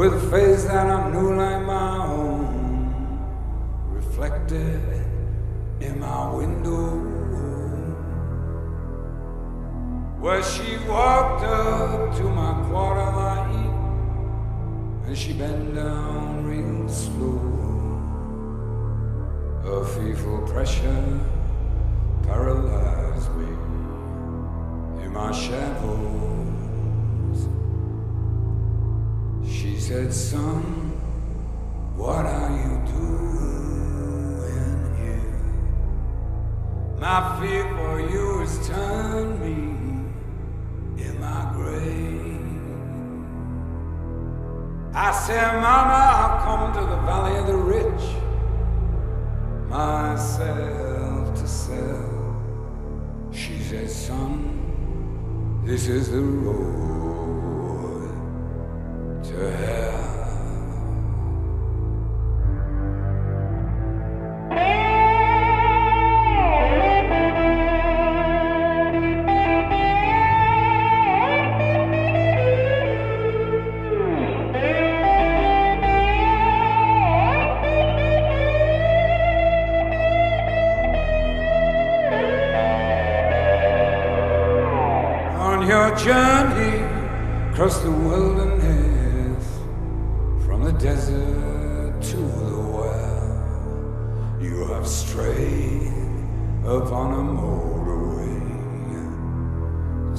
with a face that I knew like my own, reflected in my window. Where she walked up to my quarter light and she bent down real slow. A fearful pressure said, Son, what are you doing here? My fear for you has turned me in my grave. I said, Mama, I've come to the valley of the rich, myself to sell. She said, Son, this is the road to hell. On your journey across the wilderness, from the desert to the well, you have strayed upon a motorway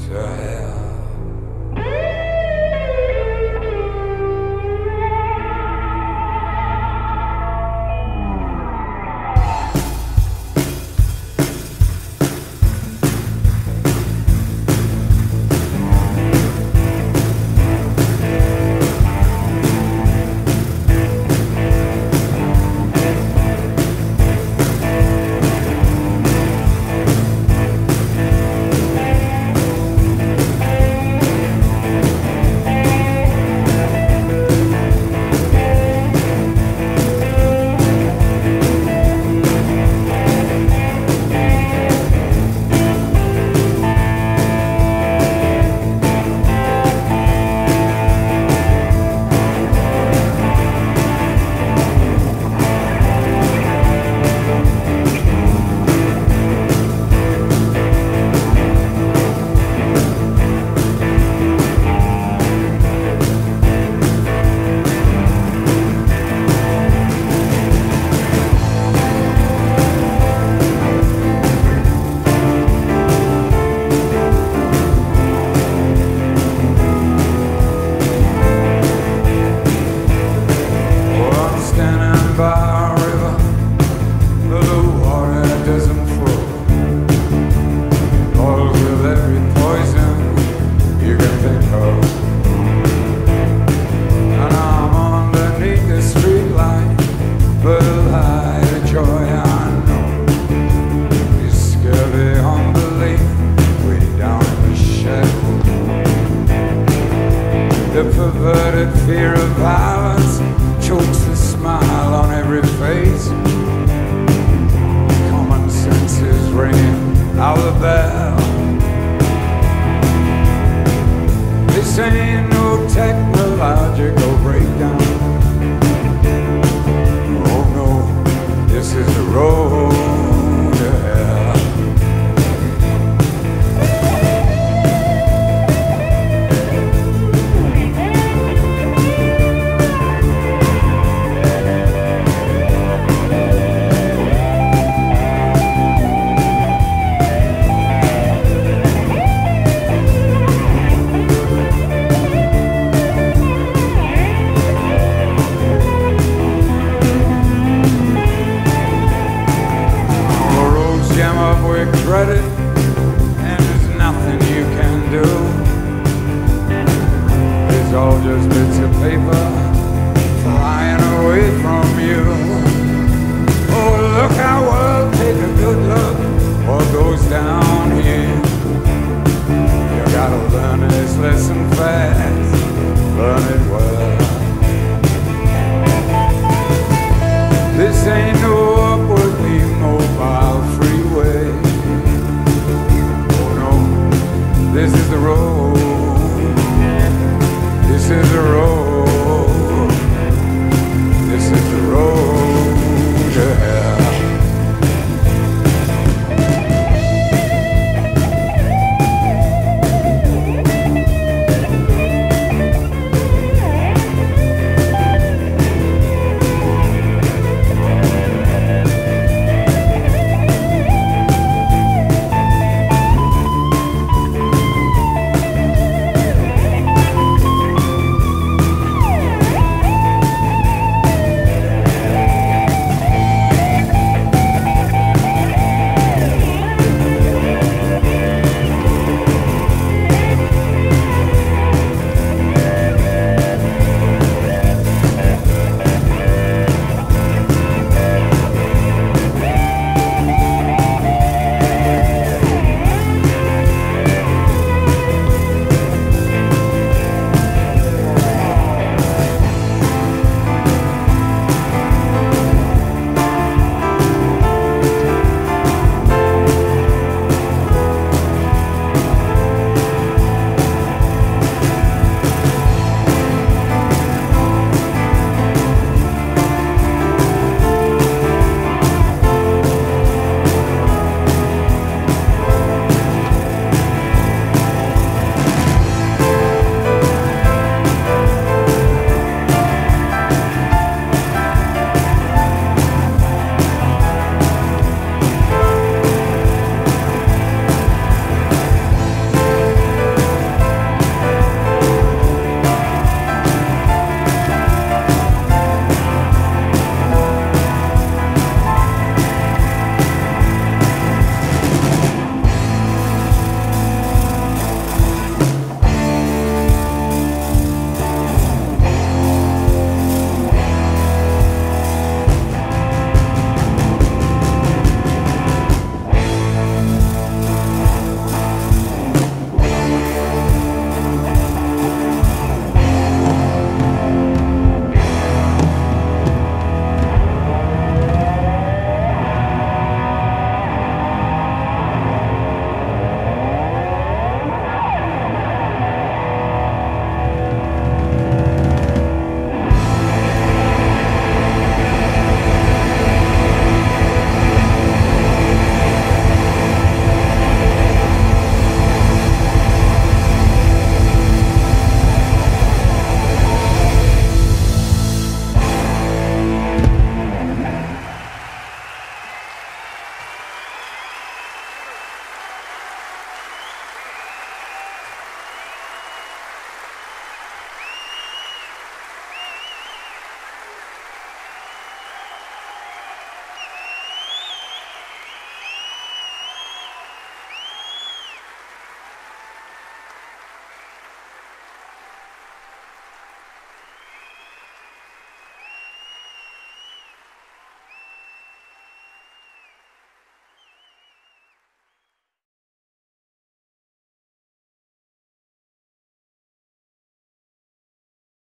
to hell. fear of violence chokes the smile on every face. Common sense is ringing out the bell. This ain't no technological breakdown. Oh no, this is the road. Paper.